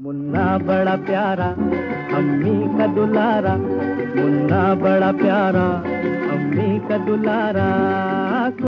मुन्ना बड़ा प्यारा अम्मी का दुलारा। मुन्ना बड़ा प्यारा अम्मी का दुलारा।